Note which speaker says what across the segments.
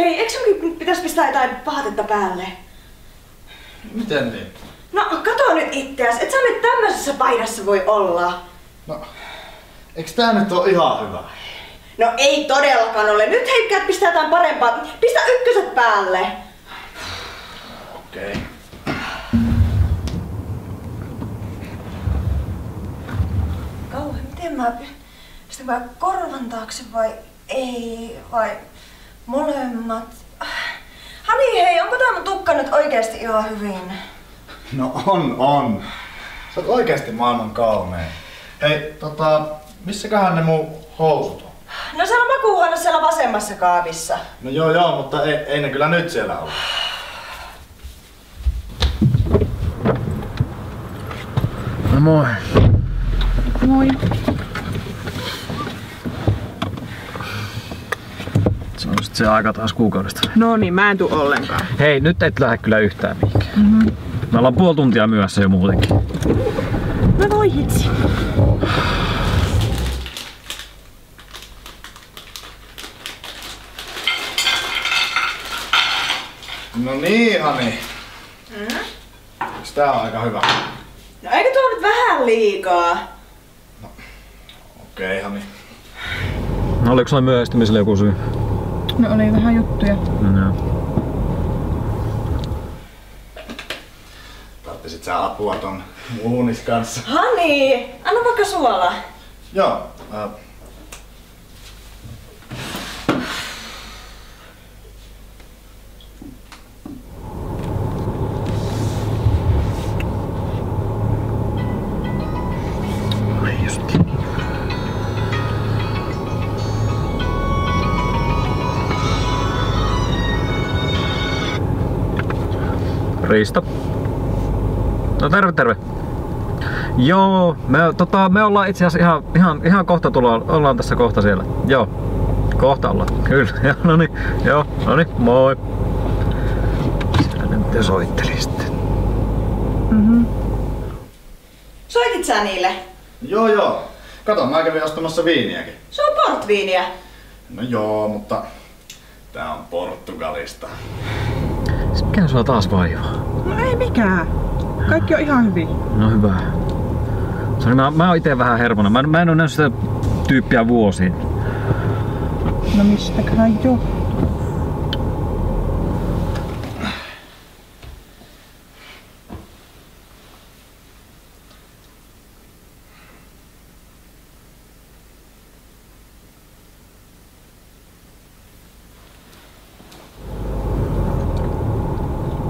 Speaker 1: hei, eikö sunkin pitäisi pistää jotain vaatetta päälle?
Speaker 2: Miten niin?
Speaker 1: No, kato nyt itseäsi. Et sä nyt tämmöisessä paidassa voi olla.
Speaker 2: No, eikö tää nyt ole ihan hyvä?
Speaker 1: No ei todellakaan ole. Nyt heikkäät pistää jotain parempaa. Pistä ykköset päälle.
Speaker 2: Okei. Okay.
Speaker 1: Kauhe, miten mä... Pistän vai korvan taakse vai ei? Vai molemmat? Hani hei, onko tää mun tukka nyt oikeesti ihan hyvin?
Speaker 2: No on, on. Sä oot oikeesti maailman kaunein. Hei, tota, missäköhän ne mun housut on?
Speaker 1: No siellä on makuuhuone siellä vasemmassa kaapissa.
Speaker 2: No joo joo, mutta ei, ei ne kyllä nyt siellä ole. No moi.
Speaker 3: Moi.
Speaker 4: Se on sit se aika taas kuukaudesta.
Speaker 3: No niin, mä en tuu ollenkaan.
Speaker 4: Hei, nyt et lähde kyllä yhtään mihinkään. Mm-hmm. Me ollaan puoli tuntia myöhässä jo muutenkin.
Speaker 3: No voi hitsi.
Speaker 2: No niin, Hani. Mm? Tää on aika hyvä.
Speaker 1: No eikö tuo nyt vähän liikaa?
Speaker 2: Okei, okay, Hani.
Speaker 4: No, oliko sulla myöhästymiselle joku syy?
Speaker 3: No oli vähän juttuja.
Speaker 4: No, joo.
Speaker 2: Tarttisit sä apua ton muunis kanssa?
Speaker 1: Hani, anna vaikka suola.
Speaker 2: Joo. Äh,
Speaker 4: Risto. No terve terve. Joo, me, tota, me ollaan itse asiassa ihan, ihan, ihan kohta tulla, ollaan tässä kohta siellä. Joo, kohta ollaan. Kyllä, joo, no niin, joo, no niin, moi. Siellä nyt soitteli sitten.
Speaker 1: Soitit sä niille?
Speaker 2: joo joo. Kato, mä kävin ostamassa viiniäkin.
Speaker 1: Se on portviiniä.
Speaker 2: No joo, mutta tää on Portugalista.
Speaker 4: Mikä sua taas vaivaa?
Speaker 3: No ei mikään. Kaikki on ihan hyvin.
Speaker 4: No hyvä. Sori, mä, mä oon ite vähän hermona. Mä, mä en oo nähnyt sitä tyyppiä vuosiin.
Speaker 3: No mistäköhän jo?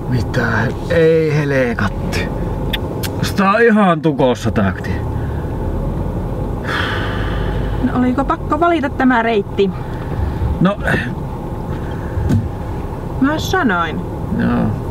Speaker 4: Mitä? Ei helekatti. Sitä on ihan tukossa takti.
Speaker 3: No oliko pakko valita tämä reitti?
Speaker 4: No,
Speaker 3: Mä sanoin.
Speaker 4: joo.